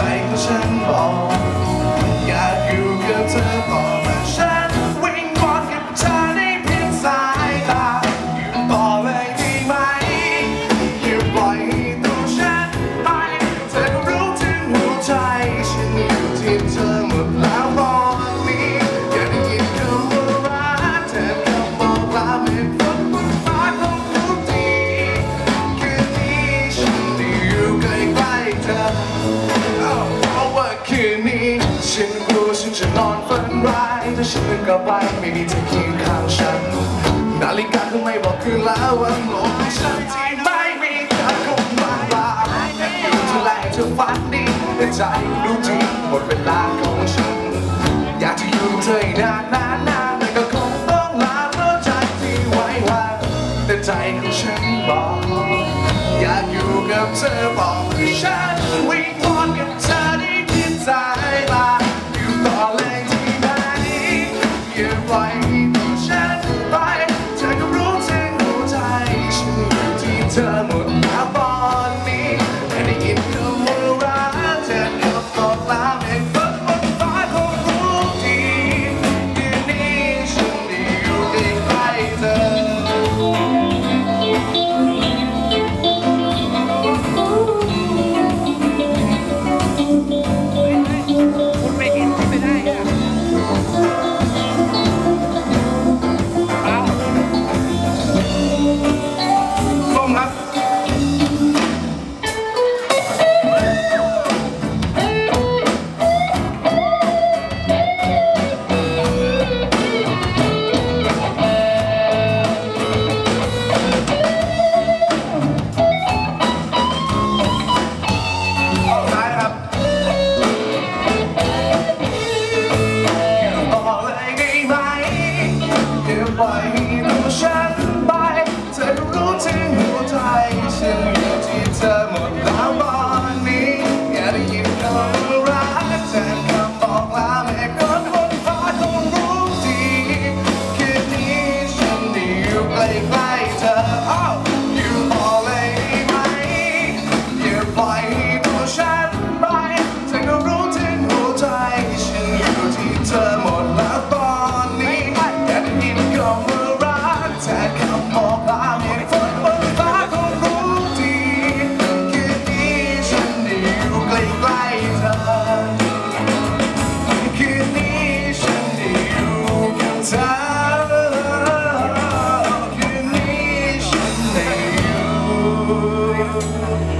ใจของฉันบอกอยากอยู่กับเธอต่อมาฉันวิ่งวอนกับเธอในเพียงสายตาอยู่ต่อเลยดีไหมอย่าปล่อยให้ตัวฉันไปเธอก็รู้ถึงหัวใจฉันอยู่ที่เธอหมดแล้ว นนึกกลับไปไม่มีเธอเคียงข้างฉัน นาฬิกาก็ไม่บอกคืนแล้ววันโลกของฉันที่ไม่มีเธอคงบางลาอยู่เธอแลเธอฝันดีแต่ใจรู้จริงหมดเวลาของฉัน อยากจะอยู่กับเธออีกนานนานนานแต่ก็คงต้องลาเพราะใจที่ไว้วันแต่ใจของฉันบอก อยากอยู่กับเธอบอกให้ฉันวิงวอนกับเธอได้เพียงสายตา อยู่ที่ บุรี